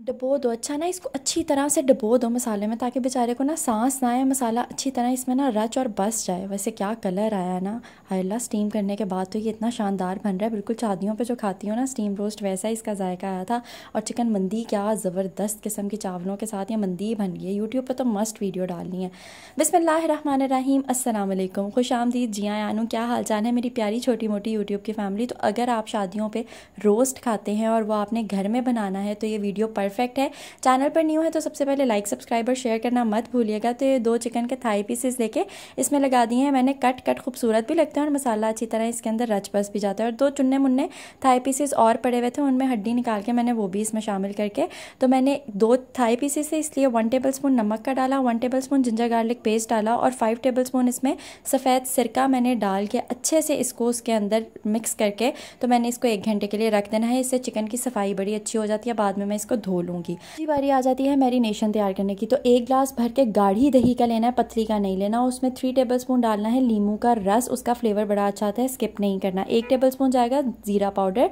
डबो दो। अच्छा ना, इसको अच्छी तरह से डबो दो मसाले में ताकि बेचारे को ना सांस ना आए, मसाला अच्छी तरह इसमें ना रच और बस जाए। वैसे क्या कलर आया ना। हायला स्टीम करने के बाद तो ये इतना शानदार बन रहा है। बिल्कुल शादियों पे जो खाती हूँ ना स्टीम रोस्ट वैसा इसका जायका आया था। और चिकन मंदी क्या ज़बरदस्त किस्म की चावलों के साथ ये मंदी बन गई है। यूट्यूब पर तो मस्ट वीडियो डालनी है। बिसमीम अल्लाम खुश आमदीद जिया आनू क्या हाल चाल है मेरी प्यारी छोटी मोटी यूट्यूब की फैमिली तो अगर आप शादियों पर रोस्ट खाते हैं और वो आपने घर में बनाना है तो ये वीडियो पर परफेक्ट है। चैनल पर न्यू है तो सबसे पहले लाइक सब्सक्राइब और शेयर करना मत भूलिएगा। तो ये दो चिकन के थाई पीसेस लेके इसमें लगा दिए हैं। मैंने कट कट खूबसूरत भी लगता है और मसाला अच्छी तरह इसके अंदर रच बस भी जाता है। और दो चुन्ने मुन्ने थाई पीसेस और पड़े हुए थे, उनमें हड्डी निकाल के मैंने वो भी इसमें शामिल करके। तो मैंने दो थाई पीसेस से इसलिए वन टेबल स्पून नमक का डाला one tablespoon ginger garlic paste डाला और फाइव टेबल स्पून इसमें सफ़ेद सिरका मैंने डाल के अच्छे से इसको उसके अंदर मिक्स करके तो मैंने इसको एक घंटे के लिए रख देना है। इससे चिकन की सफ़ाई बड़ी अच्छी हो जाती है। बाद में मैं इसको धो लूँगी जी बारी आ जाती है मैरिनेशन तैयार करने की तो एक ग्लास भर के गाढ़ी दही का लेना है, पतली का नहीं लेना, उसमें थ्री टेबल स्पून डालना है लीमू का रस, उसका फ्लेवर बड़ा अच्छा आता है स्किप नहीं करना। एक टेबल स्पून जाएगा ज़ीरा पाउडर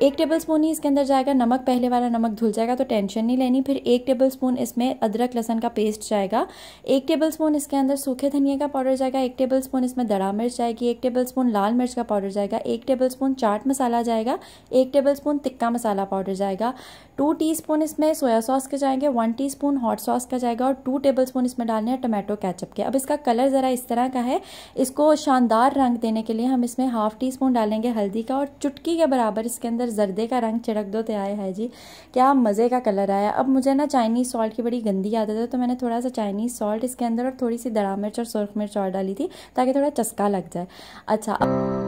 एक टेबल स्पून ही इसके अंदर जाएगा नमक, पहले वाला नमक धुल जाएगा तो टेंशन नहीं लेनी, फिर एक टेबल स्पून इसमें अदरक, लहसन का पेस्ट जाएगा, एक टेबल स्पून इसके अंदर सूखे धनिया का पाउडर जाएगा, एक टेबल स्पून इसमें दड़ा मिर्च जाएगी, एक टेबल स्पून लाल मिर्च का पाउडर जाएगा, एक टेबल स्पून चाट मसाला जाएगा, एक tablespoon tikka masala powder जाएगा टू टी इसमें सोया सॉस के जाएँगे वन टीस्पून हॉट सॉस का जाएगा और टू टेबलस्पून इसमें डालने हैं टमाटो कैचअप के। अब इसका कलर ज़रा इस तरह का है। इसको शानदार रंग देने के लिए हम इसमें हाफ़ टी स्पून डालेंगे हल्दी का और चुटकी के बराबर इसके अंदर जर्दे का रंग छिड़क दो तो है जी। क्या मज़े का कलर आया। अब मुझे ना चाइनीज़ सॉल्ट की बड़ी गंदी आदत है तो मैंने थोड़ा सा चाइनीज़ सॉल्ट इसके अंदर और थोड़ी सी दड़ा मिर्च और सुरख मिर्च और डाली थी, ताकि थोड़ा चस्का लग जाए। अच्छा अब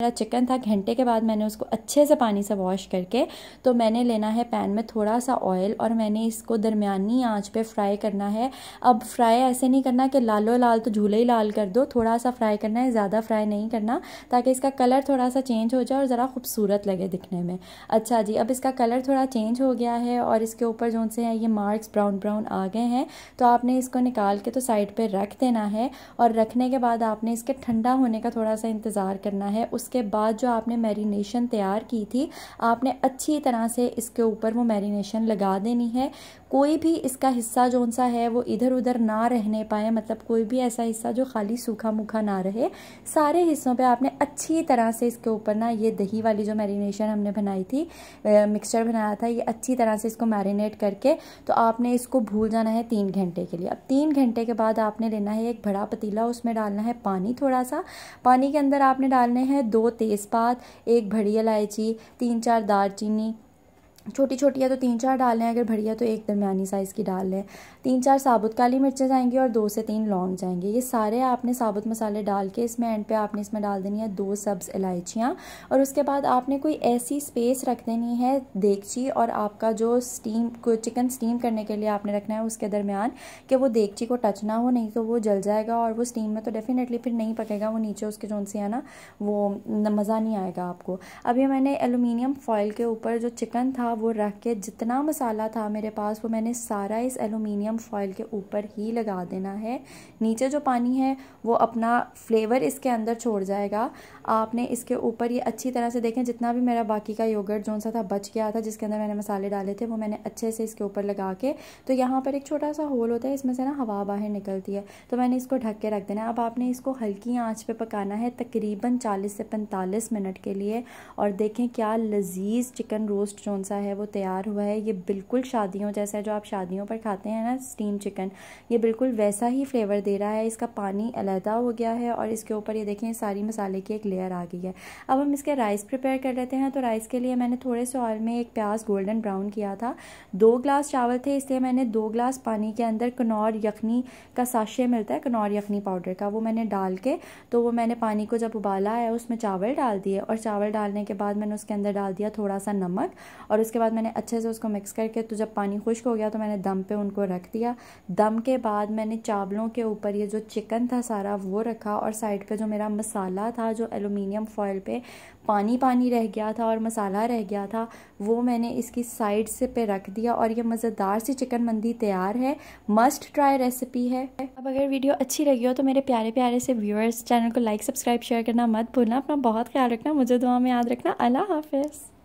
मेरा चिकन था, घंटे के बाद मैंने उसको अच्छे से पानी से वॉश करके तो मैंने लेना है पैन में थोड़ा सा ऑयल और मैंने इसको दरमियानी आँच पे फ्राई करना है। अब फ्राई ऐसे नहीं करना कि लालो लाल तो झूले ही लाल कर दो थोड़ा सा फ्राई करना है, ज़्यादा फ्राई नहीं करना, ताकि इसका कलर थोड़ा सा चेंज हो जाए और ज़रा खूबसूरत लगे दिखने में। अच्छा जी, अब इसका कलर थोड़ा चेंज हो गया है और इसके ऊपर जो से हैं, ये मार्क्स ब्राउन ब्राउन आ गए हैं तो आपने इसको निकाल के तो साइड पर रख देना है और रखने के बाद आपने इसके ठंडा होने का थोड़ा सा इंतज़ार करना है उसके उसके बाद जो आपने मैरिनेशन तैयार की थी, आपने अच्छी तरह से इसके ऊपर वो मैरिनेशन लगा देनी है। कोई भी इसका हिस्सा जो सा है, वो इधर उधर ना रहने पाए मतलब कोई भी ऐसा हिस्सा जो खाली सूखा मुखा ना रहे, सारे हिस्सों पे आपने अच्छी तरह से इसके ऊपर ना ये दही वाली जो मैरिनेशन हमने बनाई थी मिक्सचर बनाया था, ये अच्छी तरह से इसको मैरिनेट करके तो आपने इसको भूल जाना है तीन घंटे के लिए। अब तीन घंटे के बाद आपने लेना है एक बड़ा पतीला, उसमें डालना है पानी थोड़ा सा। पानी के अंदर आपने डालने हैं दो तेज़पात एक बड़ी इलायची तीन चार दालचीनी छोटी छोटी है तो तीन चार डाल लें अगर बढ़िया तो एक दरमियानी साइज़ की डाल लें। तीन चार साबुत काली मिर्चें जाएँगी और दो से तीन लौंग जाएँगे। ये सारे आपने साबुत मसाले डाल के इसमें एंड पे आपने इसमें डाल देनी है दो सब्ज़ इलायचियाँ। और उसके बाद आपने कोई ऐसी स्पेस रख देनी है देगची और आपका जो स्टीम को चिकन स्टीम करने के लिए आपने रखना है उसके दरमियान कि वो देगची को टच ना हो, नहीं तो वो जल जाएगा और वो स्टीम में तो डेफिनेटली फिर नहीं पकेगा, वो नीचे उसके जो है ना, वो मज़ा नहीं आएगा आपको। अभी मैंने एलुमिनियम फॉयल के ऊपर जो चिकन था वो रख के जितना मसाला था मेरे पास, वो मैंने सारा इस एलुमिनियम फॉयल के ऊपर ही लगा देना है। नीचे जो पानी है, वो अपना फ्लेवर इसके अंदर छोड़ जाएगा। आपने इसके ऊपर ये अच्छी तरह से देखें, जितना भी मेरा बाकी का योगर्ट जो सा था, बच गया था, जिसके अंदर मैंने मसाले डाले थे, वो मैंने अच्छे से इसके ऊपर लगा के तो यहाँ पर एक छोटा सा होल होता है, इसमें से ना हवा बाहर निकलती है तो मैंने इसको ढक के रख देना है। अब आपने इसको हल्की आँच पर पकाना है, तकरीबन चालीस से पैंतालीस मिनट के लिए, और देखें क्या लजीज चिकन रोस्ट जो सा है वो तैयार हुआ है। ये बिल्कुल शादियों जैसा जो आप शादियों पर खाते हैं ना स्टीम चिकन ये बिल्कुल वैसा ही फ्लेवर दे रहा है। इसका पानी अलहदा हो गया है और इसके ऊपर ये देखें सारी मसाले की एक लेयर आ गई है। अब हम इसके राइस प्रिपेयर कर लेते हैं। तो राइस के लिए मैंने थोड़े से ऑयल में एक प्याज गोल्डन ब्राउन किया था। दो ग्लास चावल थे, इसलिए मैंने दो ग्लास पानी के अंदर कनौर यखनी का साशे मिलता है, कनौर यखनी पाउडर का, वो मैंने डाल के तो वो मैंने पानी को जब उबाला है उसमें चावल डाल दिए और चावल डालने के बाद मैंने उसके अंदर डाल दिया थोड़ा सा नमक और उसके बाद मैंने अच्छे से उसको मिक्स करके तो जब पानी खुश्क हो गया तो मैंने दम पे उनको रख दिया। दम के बाद मैंने चावलों के ऊपर ये जो चिकन था सारा वो रखा और साइड पे जो मेरा मसाला था, जो एलुमिनियम फॉयल पे पानी पानी रह गया था और मसाला रह गया था, वो मैंने इसकी साइड से पे रख दिया और ये मज़ेदार सी चिकन मंदी तैयार है। मस्ट ट्राई रेसिपी है। अब अगर वीडियो अच्छी लगी हो तो मेरे प्यारे प्यारे से व्यूअर्स चैनल को लाइक सब्सक्राइब शेयर करना मत भूलना। अपना बहुत ख्याल रखना, मुझे दुआ में याद रखना। अल्लाह हाफिज़।